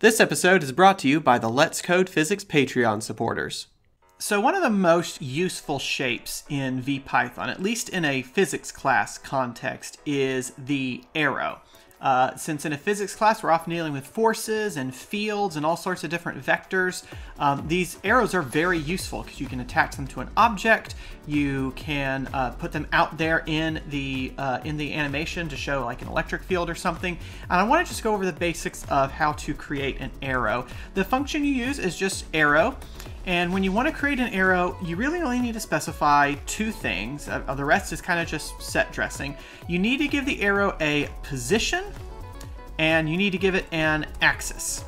This episode is brought to you by the Let's Code Physics Patreon supporters. So one of the most useful shapes in VPython, at least in a physics class context, is the arrow. Uh, since in a physics class we're often dealing with forces and fields and all sorts of different vectors, um, these arrows are very useful because you can attach them to an object, you can uh, put them out there in the uh, in the animation to show like an electric field or something. And I want to just go over the basics of how to create an arrow. The function you use is just arrow. And when you want to create an arrow, you really only need to specify two things. Uh, the rest is kind of just set dressing. You need to give the arrow a position and you need to give it an axis.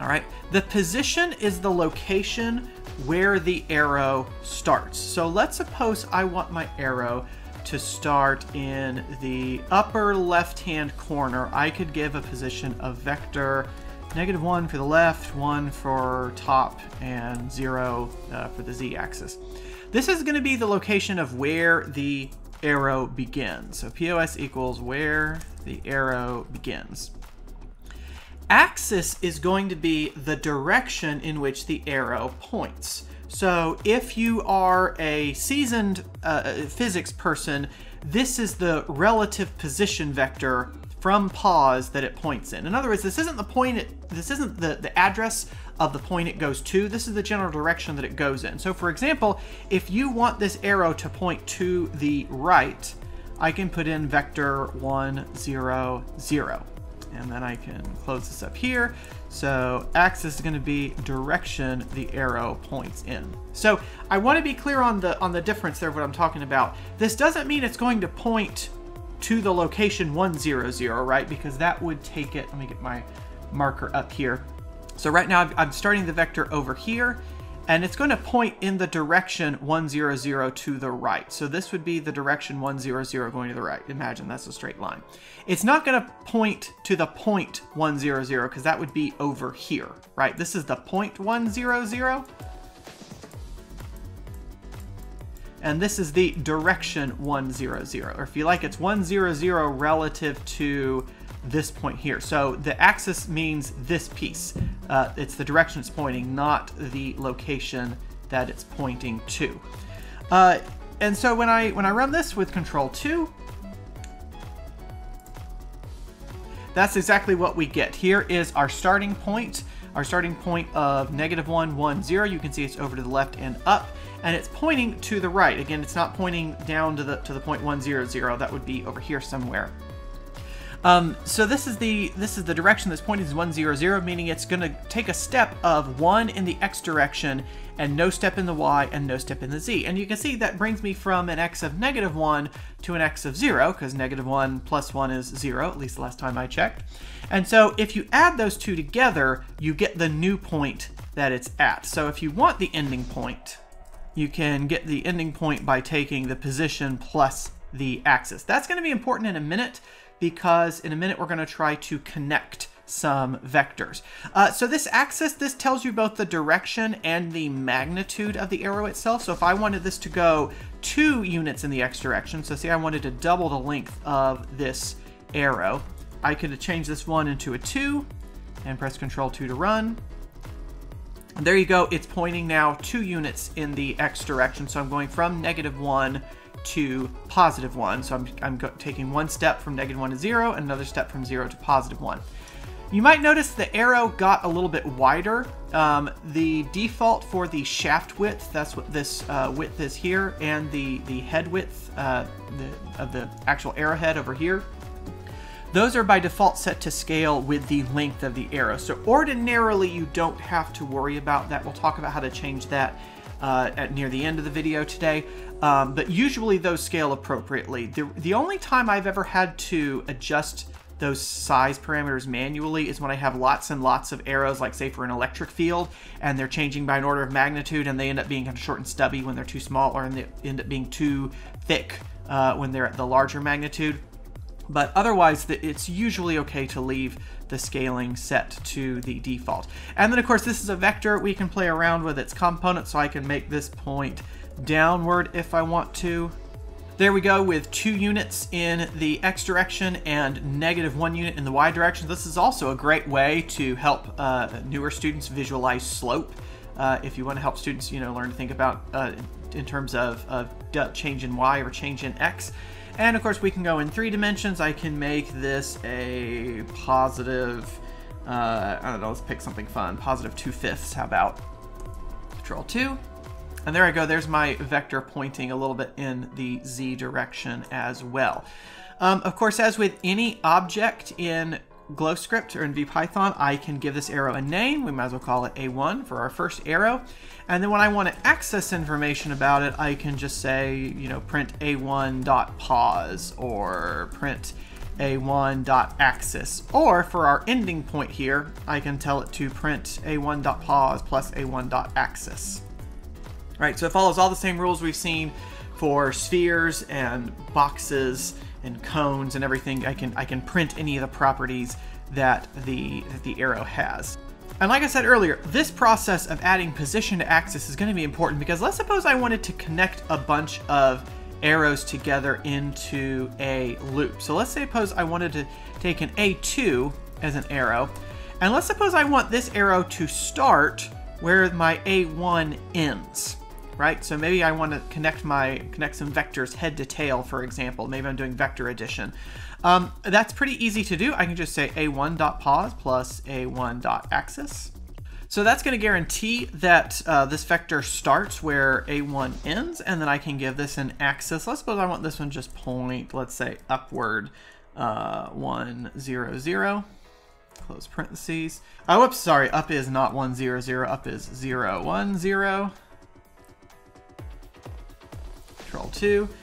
All right. The position is the location where the arrow starts. So let's suppose I want my arrow to start in the upper left-hand corner. I could give a position of vector negative 1 for the left, 1 for top, and 0 uh, for the z-axis. This is going to be the location of where the arrow begins. So POS equals where the arrow begins. Axis is going to be the direction in which the arrow points. So if you are a seasoned uh, physics person, this is the relative position vector from pos that it points in. In other words, this isn't the point, it, this isn't the, the address of the point it goes to, this is the general direction that it goes in. So for example, if you want this arrow to point to the right, I can put in vector 1, 0, 0. And then I can close this up here. So X is going to be direction the arrow points in. So I want to be clear on the on the difference there of what I'm talking about. This doesn't mean it's going to point to the location 100, right? Because that would take it, let me get my marker up here. So right now I'm starting the vector over here and it's going to point in the direction 100 to the right. So this would be the direction 100 going to the right. Imagine that's a straight line. It's not going to point to the point 100 because that would be over here, right? This is the point 100 and this is the direction 100, or if you like, it's 100 relative to this point here. So the axis means this piece. Uh, it's the direction it's pointing, not the location that it's pointing to. Uh, and so when I when I run this with Control 2, that's exactly what we get. Here is our starting point, our starting point of negative 1, 1, 0. You can see it's over to the left and up and it's pointing to the right. Again, it's not pointing down to the to the point 100. That would be over here somewhere. Um, so this is the this is the direction that's pointing to 100, meaning it's going to take a step of one in the x direction and no step in the y and no step in the z. And you can see that brings me from an x of negative 1 to an x of 0, because negative 1 plus 1 is 0, at least the last time I checked. And so if you add those two together, you get the new point that it's at. So if you want the ending point, you can get the ending point by taking the position plus the axis. That's going to be important in a minute because in a minute we're going to try to connect some vectors. Uh, so this axis, this tells you both the direction and the magnitude of the arrow itself. So if I wanted this to go two units in the x direction, so say I wanted to double the length of this arrow, I could change this one into a two and press Control 2 to run. And There you go. It's pointing now two units in the x direction. So I'm going from negative 1 to positive 1. So I'm, I'm taking one step from negative 1 to 0 and another step from 0 to positive 1. You might notice the arrow got a little bit wider. Um, the default for the shaft width, that's what this uh, width is here, and the, the head width uh, the, of the actual arrowhead over here, those are by default set to scale with the length of the arrow. So ordinarily you don't have to worry about that. We'll talk about how to change that uh, at near the end of the video today. Um, but usually those scale appropriately. The, the only time I've ever had to adjust those size parameters manually is when I have lots and lots of arrows, like say for an electric field, and they're changing by an order of magnitude, and they end up being kind of short and stubby when they're too small, or they end up being too thick uh, when they're at the larger magnitude. But otherwise, it's usually okay to leave the scaling set to the default. And then of course, this is a vector. We can play around with its components, so I can make this point downward if I want to. There we go with two units in the x direction and negative one unit in the y direction. This is also a great way to help uh, newer students visualize slope. Uh, if you want to help students, you know, learn to think about uh, in terms of, of change in y or change in x. And of course, we can go in three dimensions. I can make this a positive, uh, I don't know, let's pick something fun. Positive 2 fifths, how about? Control 2. And there I go, there's my vector pointing a little bit in the z direction as well. Um, of course, as with any object in GlowScript or in VPython, I can give this arrow a name. We might as well call it A1 for our first arrow. And then when I want to access information about it, I can just say, you know, print A1.pos or print A1.axis. Or for our ending point here, I can tell it to print A1.pos plus A1.axis. Right, so it follows all the same rules we've seen for spheres and boxes and cones and everything. I can I can print any of the properties that the that the arrow has. And like I said earlier, this process of adding position to axis is going to be important because let's suppose I wanted to connect a bunch of arrows together into a loop. So let's say suppose I wanted to take an A2 as an arrow, and let's suppose I want this arrow to start where my A1 ends right? So maybe I want to connect my connect some vectors head to tail, for example. Maybe I'm doing vector addition. Um, that's pretty easy to do. I can just say a1.pos plus a1.axis. So that's going to guarantee that uh, this vector starts where a1 ends, and then I can give this an axis. Let's suppose I want this one just point, let's say upward uh, 1, 0, 0 close parentheses. Oh, whoops, sorry, up is not 1, 0, 0, up is 0, 1, 0. Control 2.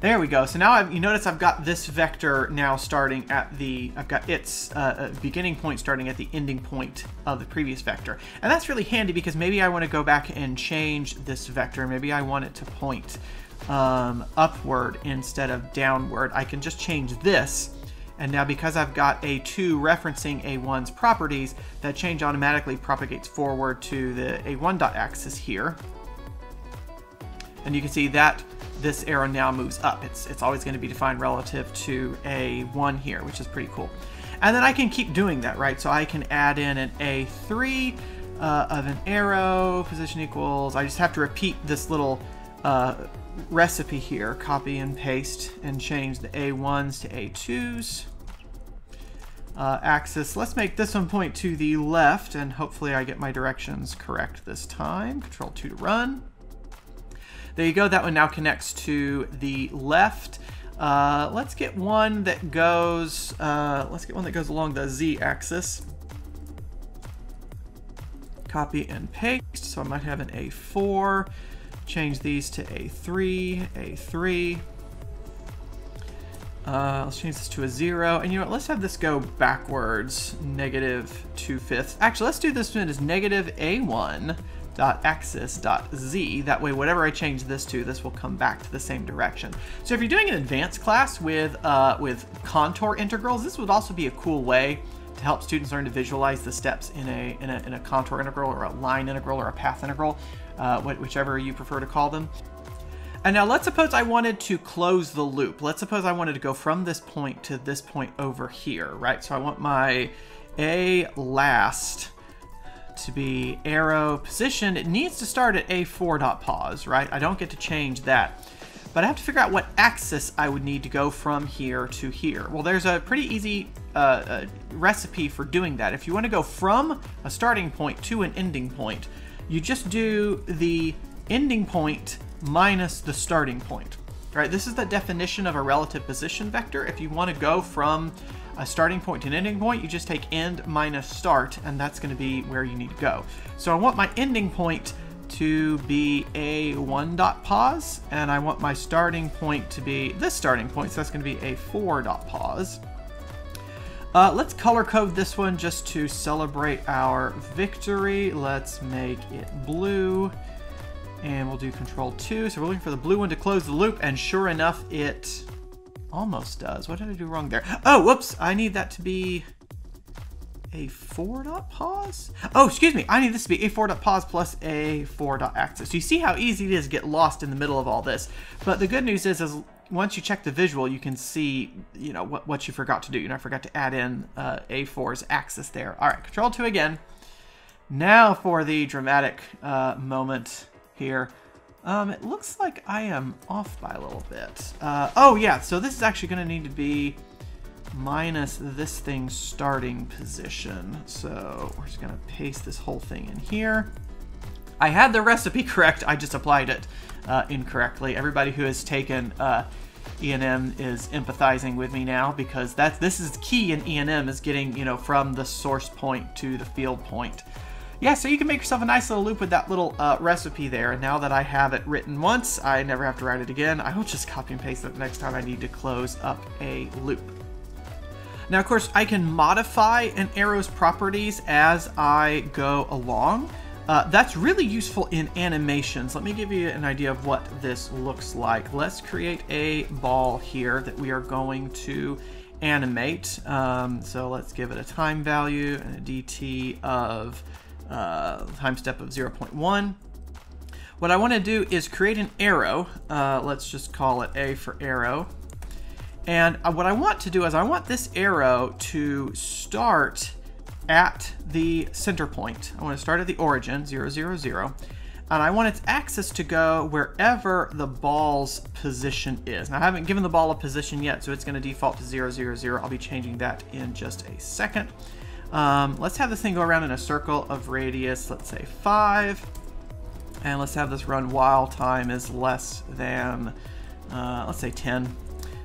There we go. So now I've, you notice I've got this vector now starting at the, I've got its uh, uh, beginning point starting at the ending point of the previous vector. And that's really handy because maybe I want to go back and change this vector. Maybe I want it to point um, upward instead of downward. I can just change this. And now because I've got A2 referencing A1's properties, that change automatically propagates forward to the A1 dot axis here. And you can see that this arrow now moves up. It's, it's always going to be defined relative to A1 here, which is pretty cool. And then I can keep doing that, right? So I can add in an A3 uh, of an arrow, position equals, I just have to repeat this little uh, recipe here, copy and paste, and change the A1s to A2s. Uh, axis, let's make this one point to the left, and hopefully I get my directions correct this time. Control 2 to run. There you go. That one now connects to the left. Uh, let's get one that goes, uh, let's get one that goes along the z-axis. Copy and paste. So I might have an A4. Change these to A3, A3. Uh, let's change this to a zero. And you know what, let's have this go backwards, negative two fifths. Actually, let's do this one as negative A1 dot axis dot z. That way, whatever I change this to, this will come back to the same direction. So if you're doing an advanced class with, uh, with contour integrals, this would also be a cool way to help students learn to visualize the steps in a, in a, in a contour integral or a line integral or a path integral, uh, whichever you prefer to call them. And now let's suppose I wanted to close the loop. Let's suppose I wanted to go from this point to this point over here, right? So I want my A last to be arrow position, it needs to start at a4.pos, right? I don't get to change that. But I have to figure out what axis I would need to go from here to here. Well, there's a pretty easy uh, uh, recipe for doing that. If you want to go from a starting point to an ending point, you just do the ending point minus the starting point. Right, this is the definition of a relative position vector. If you want to go from a starting point to an ending point, you just take end minus start, and that's going to be where you need to go. So I want my ending point to be a one dot pos, and I want my starting point to be this starting point, so that's going to be a four dot pos. Uh, let's color code this one just to celebrate our victory. Let's make it blue. And we'll do control 2. So we're looking for the blue one to close the loop, and sure enough, it Almost does. What did I do wrong there? Oh, whoops. I need that to be a 4 dot pos? Oh, excuse me. I need this to be a 4 dot pos plus a 4 dot axis. So you see how easy it is to get lost in the middle of all this. But the good news is, is once you check the visual, you can see, you know, what, what you forgot to do. You know, I forgot to add in uh, A4's axis there. All right, Control 2 again. Now for the dramatic uh, moment here. Um, it looks like I am off by a little bit. Uh, oh, yeah, so this is actually going to need to be minus this thing's starting position. So we're just going to paste this whole thing in here. I had the recipe correct, I just applied it uh, incorrectly. Everybody who has taken uh, E&M is empathizing with me now because that's this is key in E&M is getting, you know, from the source point to the field point. Yeah, so you can make yourself a nice little loop with that little uh, recipe there. And now that I have it written once, I never have to write it again. I will just copy and paste it next time I need to close up a loop. Now, of course, I can modify an arrow's properties as I go along. Uh, that's really useful in animations. Let me give you an idea of what this looks like. Let's create a ball here that we are going to animate. Um, so let's give it a time value and a DT of uh, time step of 0.1. What I want to do is create an arrow. Uh, let's just call it A for arrow. And uh, what I want to do is I want this arrow to start at the center point. I want to start at the origin, 0, 0, 0. And I want its axis to go wherever the ball's position is. Now, I haven't given the ball a position yet, so it's going to default to 0, 0, 0. I'll be changing that in just a second. Um, let's have this thing go around in a circle of radius, let's say 5. And let's have this run while time is less than, uh, let's say 10.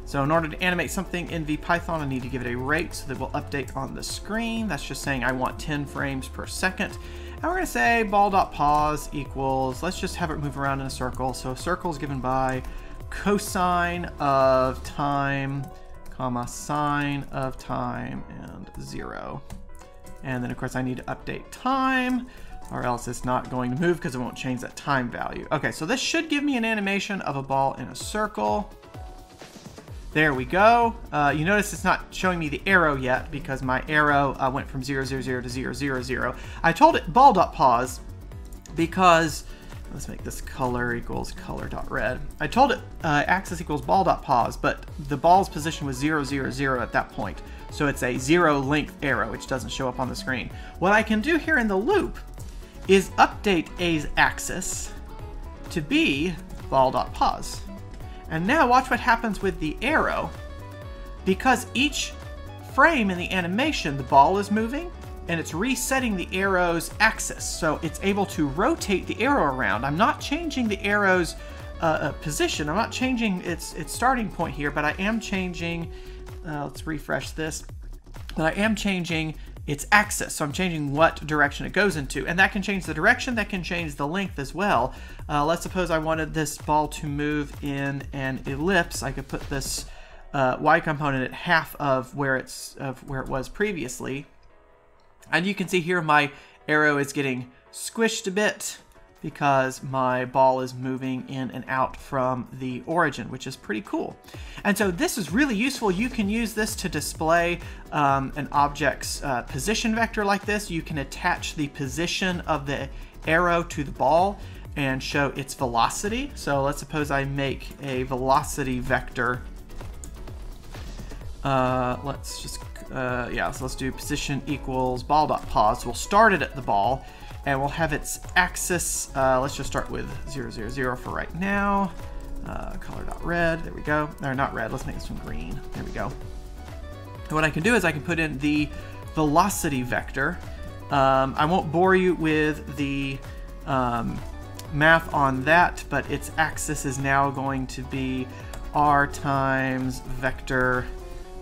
So in order to animate something in VPython, I need to give it a rate so that will update on the screen. That's just saying I want 10 frames per second. And we're gonna say ball.pos equals, let's just have it move around in a circle. So a circle is given by cosine of time, comma, sine of time, and zero. And then of course I need to update time or else it's not going to move because it won't change that time value. Okay, so this should give me an animation of a ball in a circle. There we go. Uh, you notice it's not showing me the arrow yet because my arrow uh, went from 000 to 000. I told it ball.pos because, let's make this color equals color.red. I told it uh, axis equals ball.pos, but the ball's position was 000 at that point. So it's a zero length arrow, which doesn't show up on the screen. What I can do here in the loop is update A's axis to be ball.pos. And now watch what happens with the arrow. Because each frame in the animation, the ball is moving, and it's resetting the arrow's axis. So it's able to rotate the arrow around. I'm not changing the arrow's uh, uh, position. I'm not changing its, its starting point here, but I am changing, uh, let's refresh this, but I am changing its axis. So I'm changing what direction it goes into. And that can change the direction, that can change the length as well. Uh, let's suppose I wanted this ball to move in an ellipse. I could put this uh, y component at half of where it's of where it was previously. And you can see here my arrow is getting squished a bit because my ball is moving in and out from the origin, which is pretty cool. And so this is really useful. You can use this to display um, an object's uh, position vector like this. You can attach the position of the arrow to the ball and show its velocity. So let's suppose I make a velocity vector. Uh, let's just, uh, yeah, so let's do position equals ball.pos. We'll start it at the ball and we'll have its axis, uh, let's just start with 000 for right now. Uh, color.red, there we go. Or not red, let's make this one green. There we go. And what I can do is I can put in the velocity vector. Um, I won't bore you with the um, math on that, but its axis is now going to be r times vector.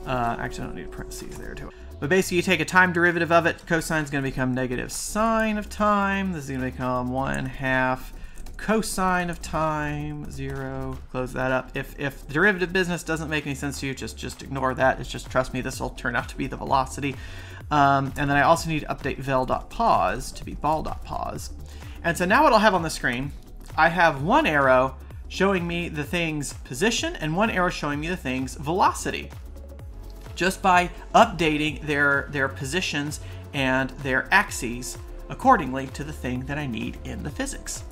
Uh, actually, I don't need parentheses there too. But basically, you take a time derivative of it, cosine is going to become negative sine of time. This is going to become 1 half cosine of time, 0. Close that up. If, if derivative business doesn't make any sense to you, just, just ignore that. It's just, trust me, this will turn out to be the velocity. Um, and then I also need to update vel.pos to be ball.pos. And so now what I'll have on the screen, I have one arrow showing me the thing's position and one arrow showing me the thing's velocity just by updating their, their positions and their axes accordingly to the thing that I need in the physics.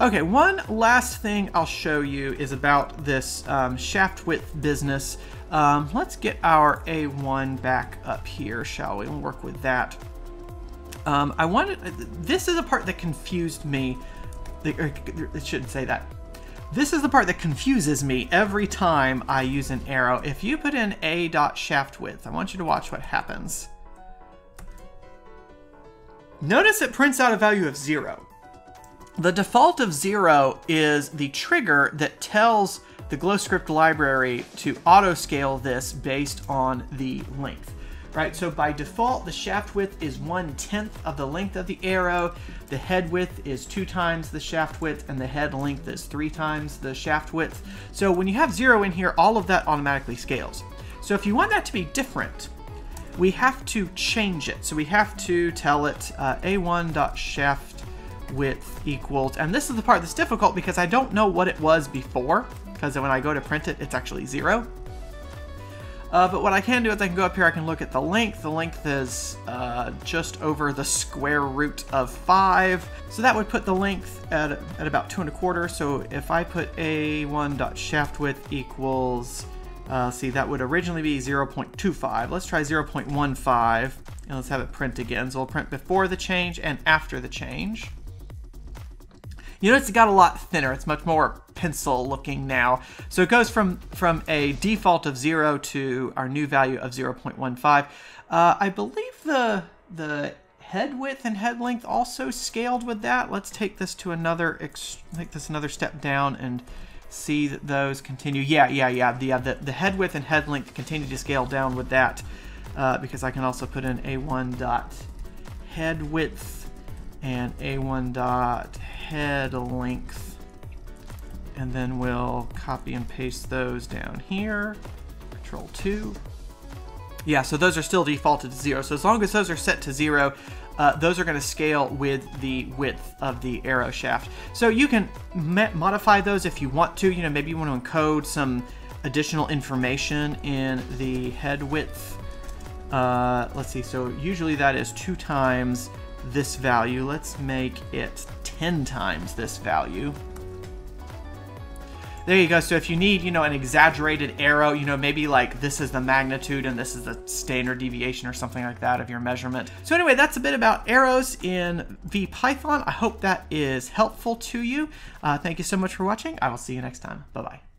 Okay, one last thing I'll show you is about this um, shaft width business. Um, let's get our A1 back up here, shall we? We'll work with that. Um, I wanted, this is a part that confused me. It shouldn't say that. This is the part that confuses me every time I use an arrow. If you put in a dot shaft width, I want you to watch what happens. Notice it prints out a value of zero. The default of zero is the trigger that tells the GlowScript library to auto scale this based on the length right? So by default, the shaft width is one tenth of the length of the arrow. The head width is two times the shaft width and the head length is three times the shaft width. So when you have zero in here, all of that automatically scales. So if you want that to be different, we have to change it. So we have to tell it uh, a1.shaft width equals, and this is the part that's difficult because I don't know what it was before, because when I go to print it, it's actually zero. Uh, but what I can do is I can go up here, I can look at the length. The length is uh, just over the square root of 5. So that would put the length at, at about 2 and a quarter. So if I put a1 dot shaft width equals, uh, see, that would originally be 0.25. Let's try 0.15, and let's have it print again. So we'll print before the change and after the change. You notice it got a lot thinner. It's much more pencil looking now. So it goes from, from a default of 0 to our new value of 0.15. Uh, I believe the, the head width and head length also scaled with that. Let's take this to another, take this another step down and see that those continue. Yeah, yeah, yeah. The, uh, the, the head width and head length continue to scale down with that uh, because I can also put in a1 dot head width and a1 dot head length. And then we'll copy and paste those down here. Control 2. Yeah, so those are still defaulted to 0. So as long as those are set to 0, uh, those are going to scale with the width of the arrow shaft. So you can modify those if you want to. You know, maybe you want to encode some additional information in the head width. Uh, let's see, so usually that is two times this value. Let's make it 10 times this value. There you go. So if you need, you know, an exaggerated arrow, you know, maybe like this is the magnitude and this is the standard deviation or something like that of your measurement. So anyway, that's a bit about arrows in VPython. I hope that is helpful to you. Uh, thank you so much for watching. I will see you next time. Bye-bye.